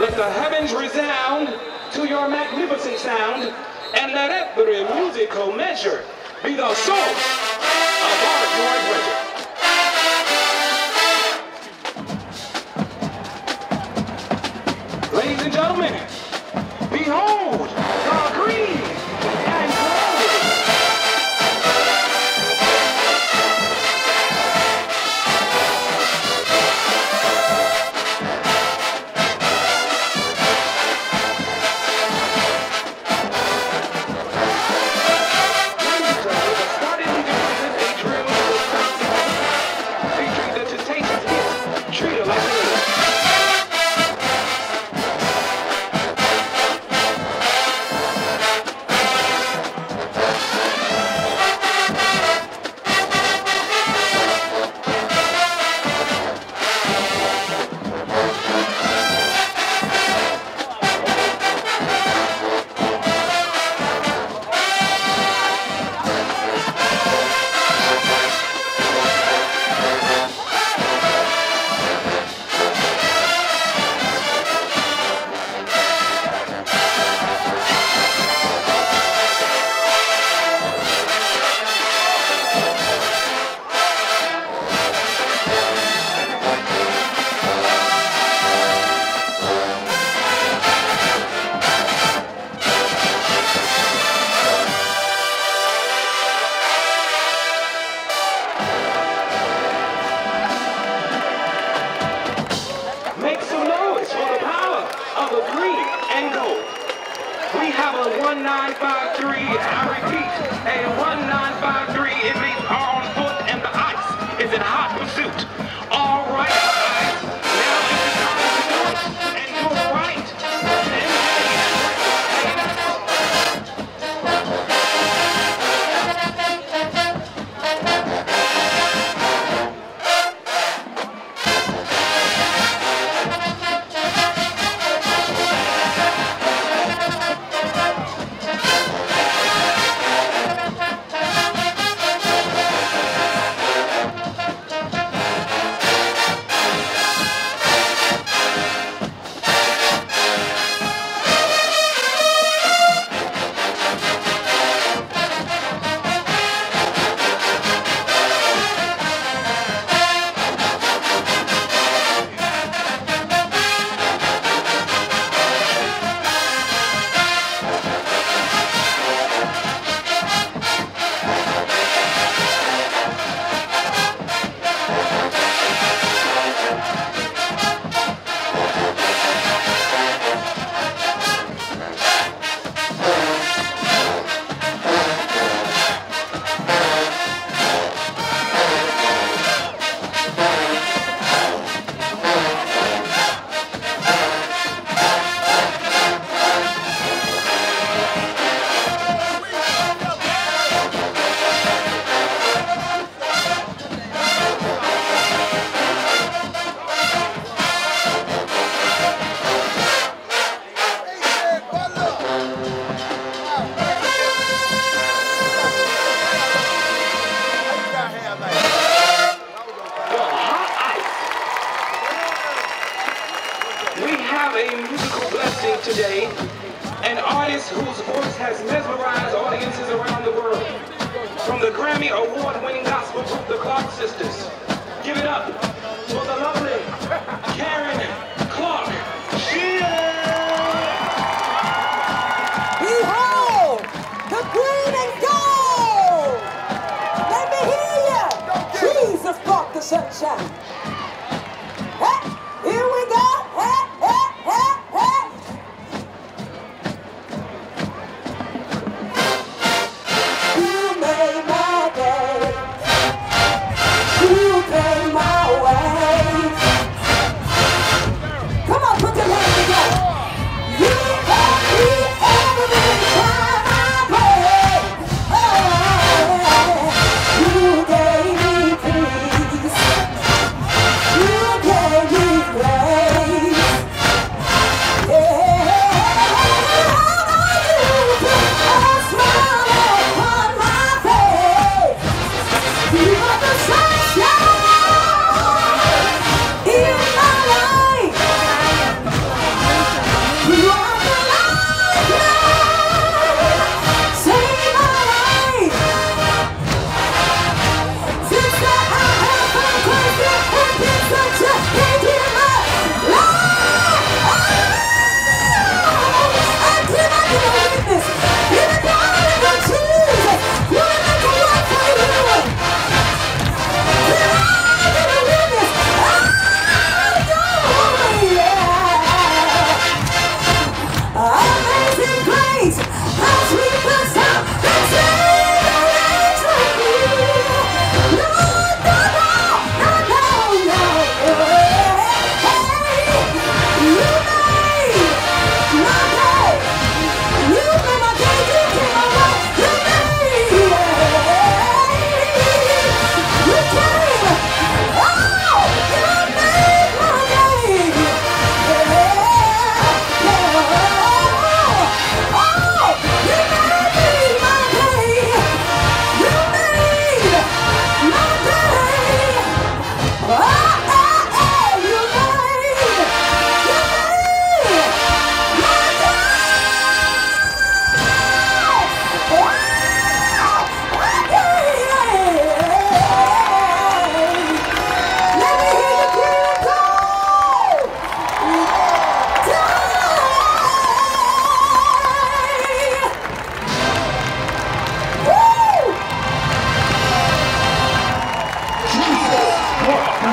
let the heavens resound to your magnificent sound, and let every musical measure be the source of our pleasure.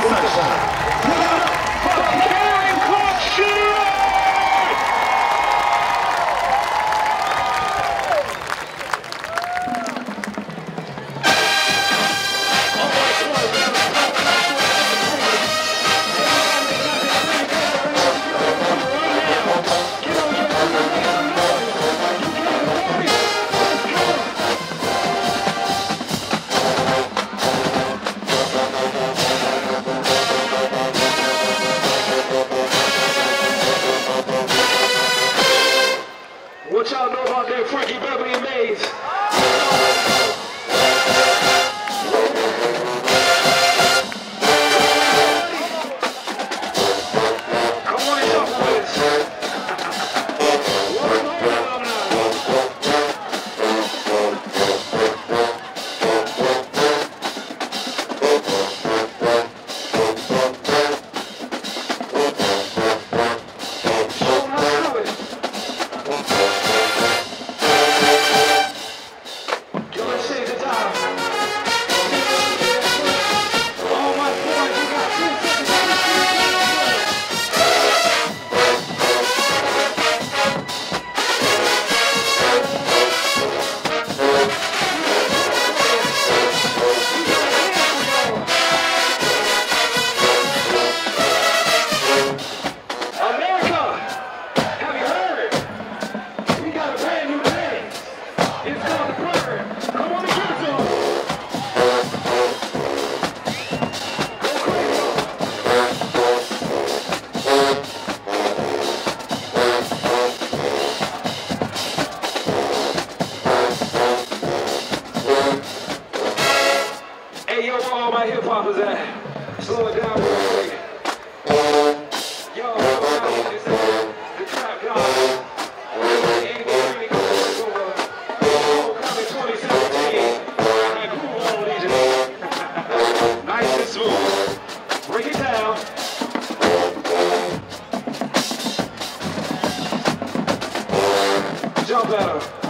算是。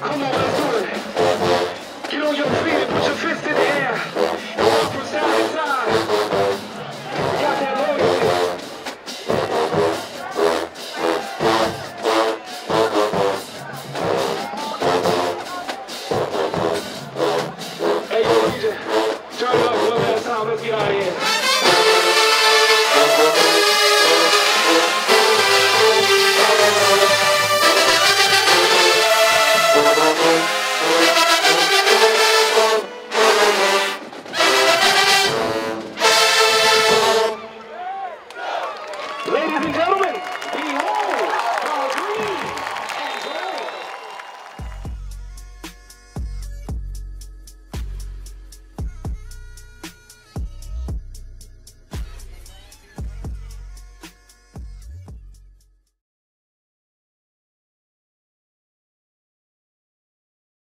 Come on, let's do it. Get on your feet and put your fist in the air. Walk from side to side. Got that loyalty. Hey, DJ, turn it up one last time. Let's get out of here.